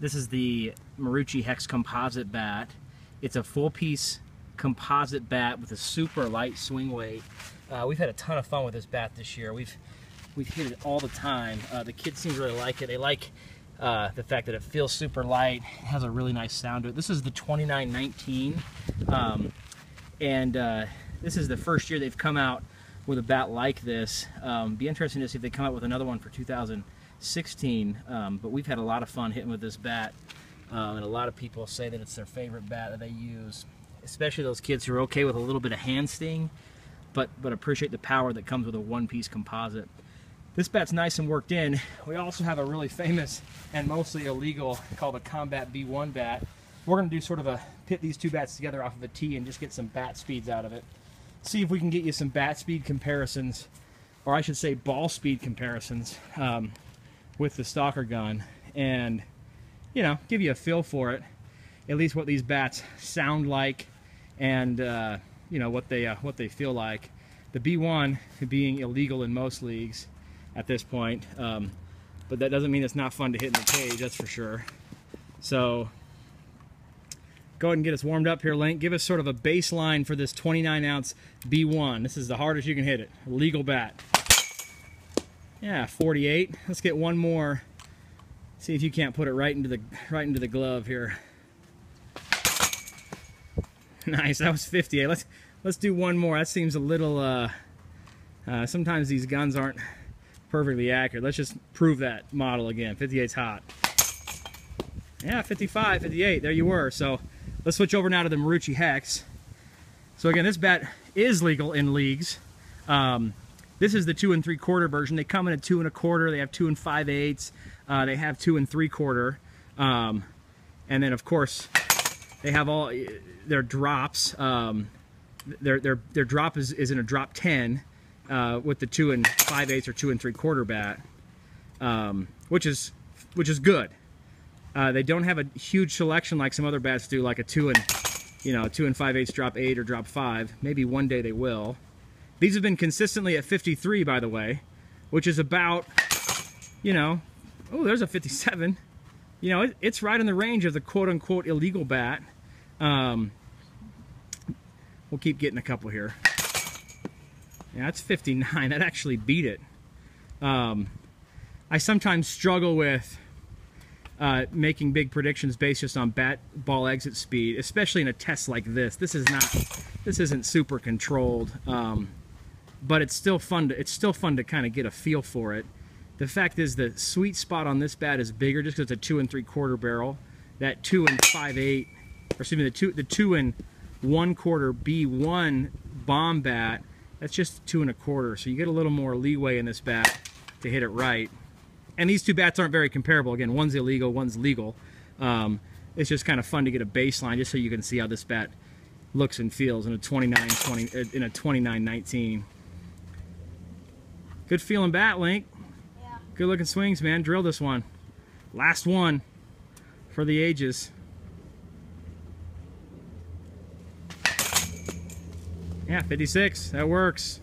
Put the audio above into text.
This is the Marucci Hex composite bat. It's a full piece composite bat with a super light swing weight. Uh, we've had a ton of fun with this bat this year. We've we've hit it all the time. Uh, the kids seem to really like it. They like uh, the fact that it feels super light, has a really nice sound to it. This is the 2919, um, and uh, this is the first year they've come out with a bat like this. Um, be interesting to see if they come out with another one for 2016. Um, but we've had a lot of fun hitting with this bat, uh, and a lot of people say that it's their favorite bat that they use, especially those kids who are okay with a little bit of hand sting, but but appreciate the power that comes with a one-piece composite. This bat's nice and worked in. We also have a really famous and mostly illegal called a Combat B1 bat. We're to do sort of a pit these two bats together off of a tee and just get some bat speeds out of it. See if we can get you some bat speed comparisons, or I should say ball speed comparisons, um, with the stalker gun, and you know, give you a feel for it, at least what these bats sound like, and uh, you know what they uh, what they feel like. The B1 being illegal in most leagues, at this point. Um, but that doesn't mean it's not fun to hit in the cage, that's for sure. So go ahead and get us warmed up here, Link. Give us sort of a baseline for this 29 ounce B1. This is the hardest you can hit it. Legal bat. Yeah, 48. Let's get one more. See if you can't put it right into the right into the glove here. Nice, that was 58. Let's let's do one more. That seems a little uh, uh, sometimes these guns aren't perfectly accurate. Let's just prove that model again. 58's hot. Yeah, 55, 58, there you were. So let's switch over now to the Marucci Hex. So again, this bat is legal in leagues. Um, this is the two and three quarter version. They come in at two and a quarter. They have two and five eighths. Uh, they have two and three quarter. Um, and then of course, they have all their drops. Um, their, their, their drop is, is in a drop 10 uh, with the two and five eighths or two and three quarter bat, um, which is which is good. Uh, they don't have a huge selection like some other bats do, like a two and you know two and five eighths drop eight or drop five. Maybe one day they will. These have been consistently at 53, by the way, which is about you know oh there's a 57. You know it, it's right in the range of the quote unquote illegal bat. Um, we'll keep getting a couple here. Yeah, that's 59. That actually beat it. Um, I sometimes struggle with uh, making big predictions based just on bat ball exit speed, especially in a test like this. This is not, this isn't super controlled, um, but it's still fun. To, it's still fun to kind of get a feel for it. The fact is, the sweet spot on this bat is bigger just because it's a two and three quarter barrel. That two and five eight, or excuse me, the two the two and one quarter B1 bomb bat that's just two and a quarter, so you get a little more leeway in this bat to hit it right. And these two bats aren't very comparable. Again, one's illegal, one's legal. Um, it's just kind of fun to get a baseline just so you can see how this bat looks and feels in a 29 20 uh, in a 29 19 good feeling bat link Yeah. good looking swings man drill this one last one for the ages Yeah, 56. That works.